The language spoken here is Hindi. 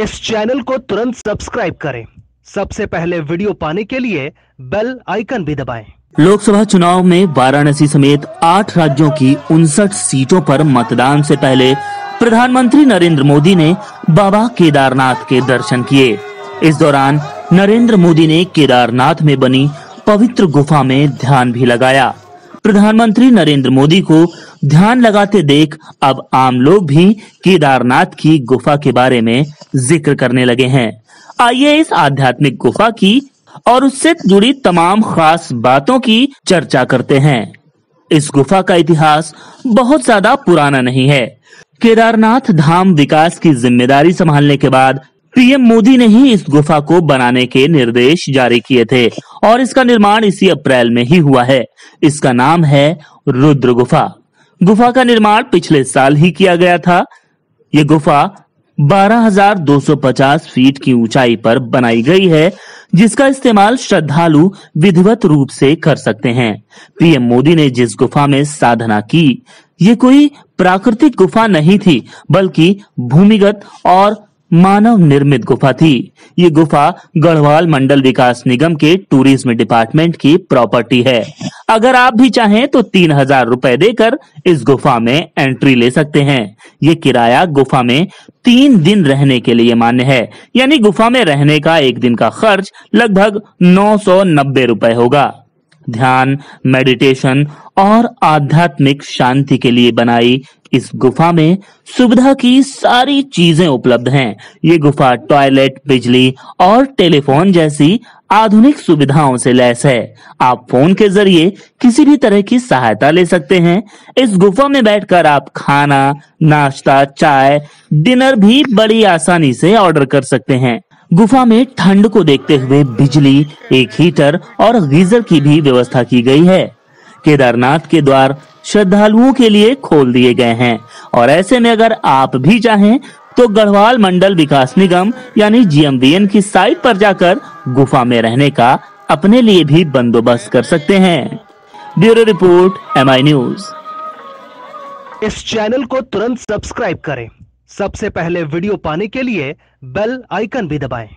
इस चैनल को तुरंत सब्सक्राइब करें। सबसे पहले वीडियो पाने के लिए बेल आइकन भी दबाएँ। लोकसभा चुनाव में वाराणसी समेत आठ राज्यों की उनसठ सीटों पर मतदान से पहले प्रधानमंत्री नरेंद्र मोदी ने बाबा केदारनाथ के दर्शन किए। इस दौरान नरेंद्र मोदी ने केदारनाथ में बनी पवित्र गुफा में ध्यान भी लगाया। प्रधानमंत्री नरेंद्र मोदी को ध्यान लगाते देख अब आम लोग भी केदारनाथ की गुफा के बारे में ज़िक्र करने लगे हैं। आइए इस आध्यात्मिक गुफा की और उससे जुड़ी तमाम खास बातों की चर्चा करते हैं। इस गुफा का इतिहास बहुत ज़्यादा पुराना नहीं है। केदारनाथ धाम विकास की ज़िम्मेदारी संभालने के बाद पीएम मोदी ने ही इस गुफा को बनाने के निर्देश जारी किए थे और इसका निर्माण इसी अप्रैल में ही हुआ है। इसका नाम है रुद्र गुफा। गुफा का निर्माण पिछले साल ही किया गया था। ये गुफा 12,250 फीट की ऊंचाई पर बनाई गई है जिसका इस्तेमाल श्रद्धालु विधिवत रूप से कर सकते हैं। पीएम मोदी ने जिस गुफा में साधना की ये कोई प्राकृतिक गुफा नहीं थी बल्कि भूमिगत और मानव निर्मित गुफा थी। ये गुफा गढ़वाल मंडल विकास निगम के टूरिज़्म डिपार्टमेंट की प्रॉपर्टी है। अगर आप भी चाहें तो तीन हज़ार रूपए देकर इस गुफा में एंट्री ले सकते हैं। ये किराया गुफा में तीन दिन रहने के लिए मान्य है। यानी गुफा में रहने का एक दिन का खर्च लगभग नौ सौ नब्बे रूपए होगा। ध्यान, मेडिटेशन और आध्यात्मिक शांति के लिए बनाई इस गुफा में सुविधा की सारी चीज़ें उपलब्ध हैं। ये गुफा टॉयलेट, बिजली और टेलीफोन जैसी आधुनिक सुविधाओं से लैस है। आप फ़ोन के ज़रिए किसी भी तरह की सहायता ले सकते हैं। इस गुफा में बैठकर आप खाना, नाश्ता, चाय, डिनर भी बड़ी आसानी से ऑर्डर कर सकते हैं। गुफा में ठंड को देखते हुए बिजली, एक हीटर और गीजर की भी व्यवस्था की गई है। केदारनाथ के द्वार श्रद्धालुओं के लिए खोल दिए गए हैं। और ऐसे में अगर आप भी चाहें तो गढ़वाल मंडल विकास निगम, यानी जीएमवीएन की साइट पर जाकर गुफा में रहने का अपने लिए भी बंदोबस्त कर सकते हैं। ब्यूरो रिपोर्ट एमआई न्यूज़ इस चैनल को तुरंत सब्सक्राइब करें। सबसे पहले वीडियो पाने के लिए बेल आइकन भी दबाएँ।